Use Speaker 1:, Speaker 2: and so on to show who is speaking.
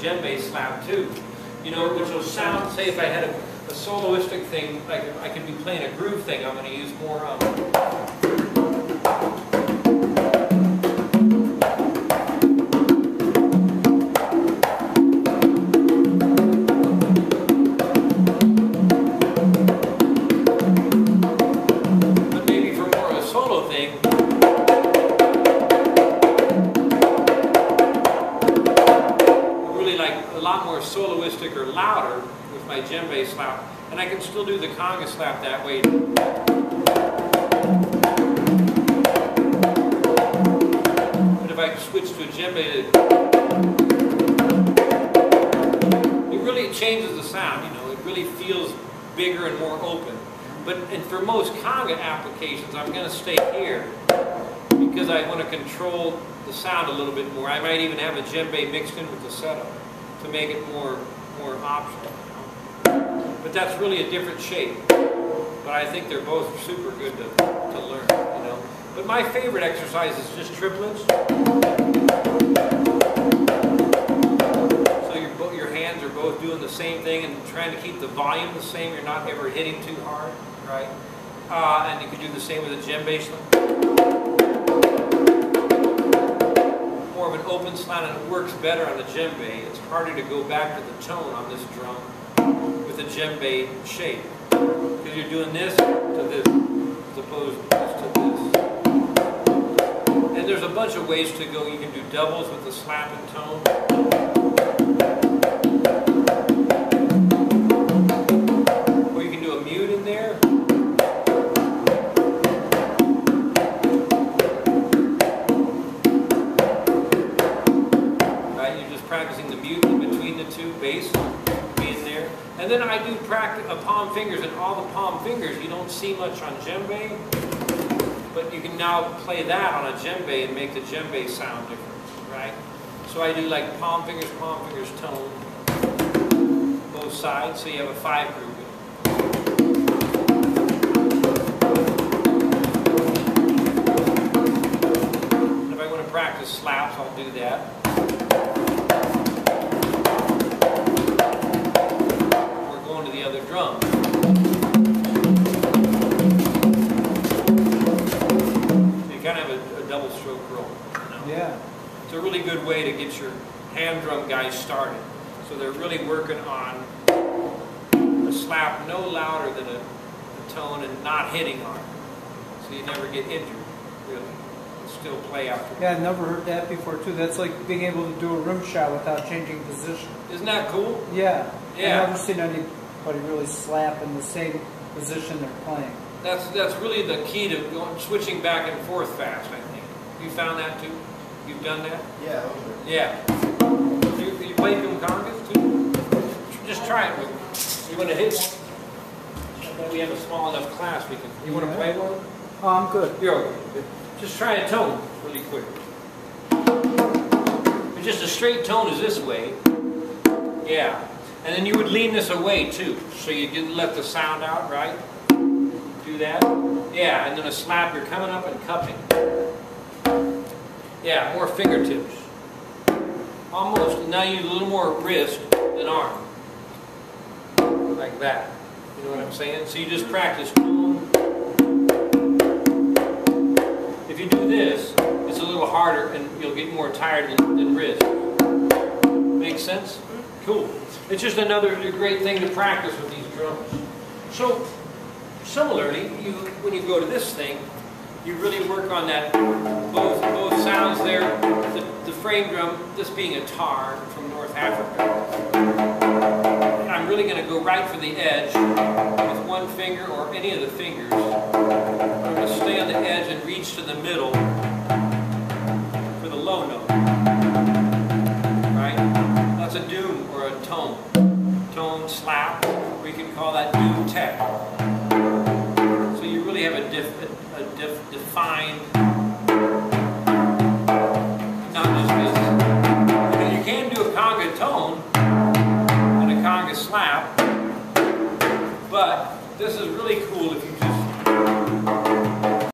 Speaker 1: djembe slap too. You know, which will sound, say if I had a, a soloistic thing, like I could be playing a groove thing, I'm going to use more um, lot more soloistic or louder with my djembe slap. And I can still do the conga slap that way. But if I switch to a djembe, it really changes the sound, you know, it really feels bigger and more open. But and for most conga applications, I'm going to stay here because I want to control the sound a little bit more. I might even have a djembe mixed in with the setup to make it more more optional. But that's really a different shape. But I think they're both super good to, to learn, you know. But my favorite exercise is just triplets. So your, your hands are both doing the same thing and trying to keep the volume the same. You're not ever hitting too hard, right? Uh, and you can do the same with a djembe slam. Of an open slant and it works better on the djembe. It's harder to go back to the tone on this drum with a djembe shape. Because you're doing this to this as opposed to this. And there's a bunch of ways to go. You can do doubles with the slap and tone. You're just practicing the mute between the two bass being there. And then I do practice uh, palm fingers, and all the palm fingers you don't see much on djembe, but you can now play that on a djembe and make the djembe sound different, right? So I do like palm fingers, palm fingers, tone, both sides, so you have a five grouping. If I want to practice slaps, I'll do that. We're going to the other drum. So you kind of have a, a double stroke roll. you know?
Speaker 2: Yeah.
Speaker 1: It's a really good way to get your hand drum guys started. So they're really working on a slap no louder than a, a tone and not hitting on it. So you never get injured, really. And still play after.
Speaker 2: Yeah, I never heard that before too. That's like being able to do a rim shot without changing position.
Speaker 1: Isn't that cool?
Speaker 2: Yeah.
Speaker 1: Yeah.
Speaker 2: I've never seen anybody really slap in the same position they're playing.
Speaker 1: That's that's really the key to going, switching back and forth fast. I think. You found that too. You've done that.
Speaker 3: Yeah, those are-
Speaker 1: Yeah. You, you play congas too? Just try it with me. You want to hit one? I bet we have a small enough class we can. You want to play one?
Speaker 2: Oh, I'm good.
Speaker 1: You're okay. Just try a tone really quick. But just a straight tone is this way. Yeah. And then you would lean this away too. So you didn't let the sound out, right? Do that. Yeah, and then a slap, you're coming up and cupping. Yeah, more fingertips. Almost. Now you use a little more wrist than arm. Like that. You know what I'm saying? So you just practice you do this, it's a little harder and you'll get more tired than, than wrist. Make sense? Mm-hmm. Cool. It's just another great thing to practice with these drums. So, similarly, you when you go to this thing, you really work on that both both sounds there. The, the frame drum, this being a tar from North Africa. Really going to go right for the edge with one finger or any of the fingers. I'm going to stay on the edge and reach to the middle for the low note. Right? That's a doom or a tone. Tone slap. We can call that doom tech. So you really have a, def, a, def, defined, not just this. You, can do a conga tone a slap, but this is really cool